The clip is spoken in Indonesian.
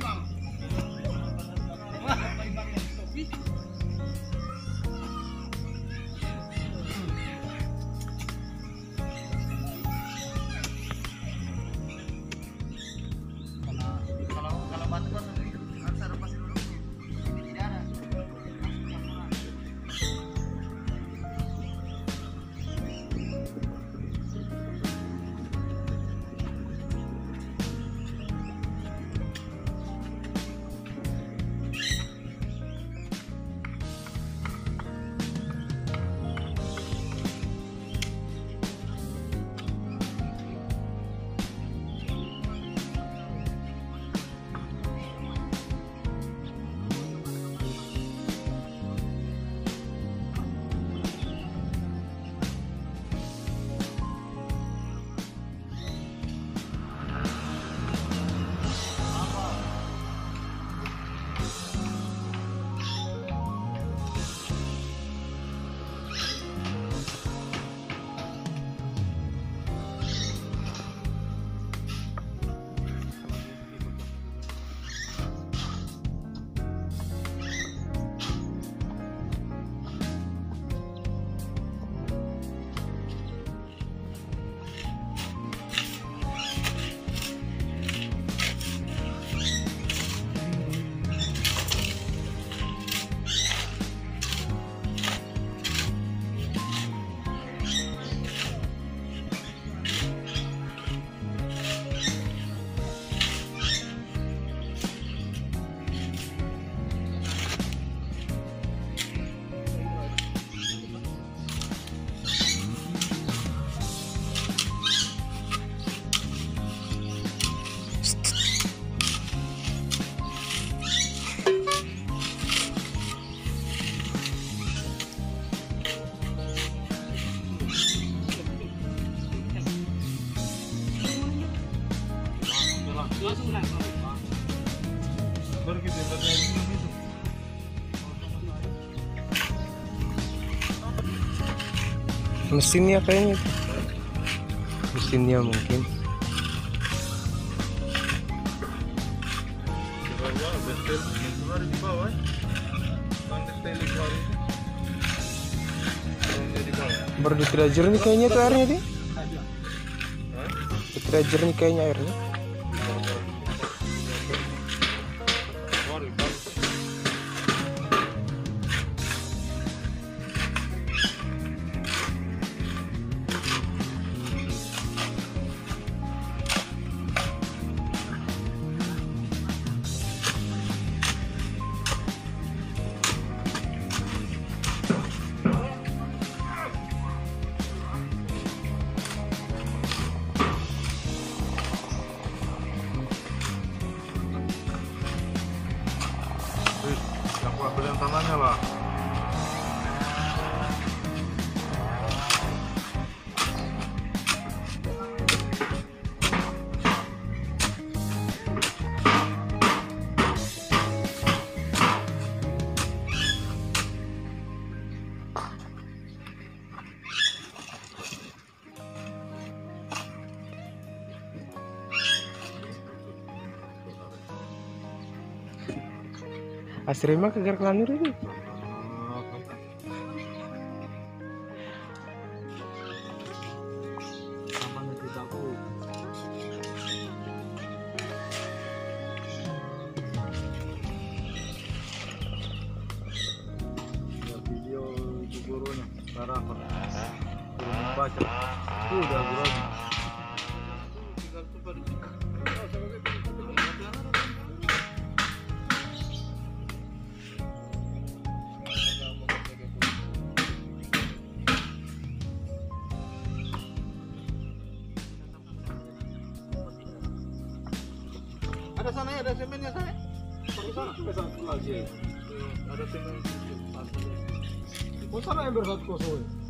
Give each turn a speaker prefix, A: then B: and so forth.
A: Bang. Wah, Bang. Mesinnya kayaknya mesinnya mungkin. Baru tidak jernih kayaknya tuh airnya deh tidak jernih kayaknya airnya
B: Dá pra apresentar na melada. Thank lah.
A: asrama kegar kelanur
B: tidak aku. Ya video itu Ada sana ya, ada semennya saya. Pakai sana, pakai satu lagi. Ada semen. Oh sana kosong. Satu satu.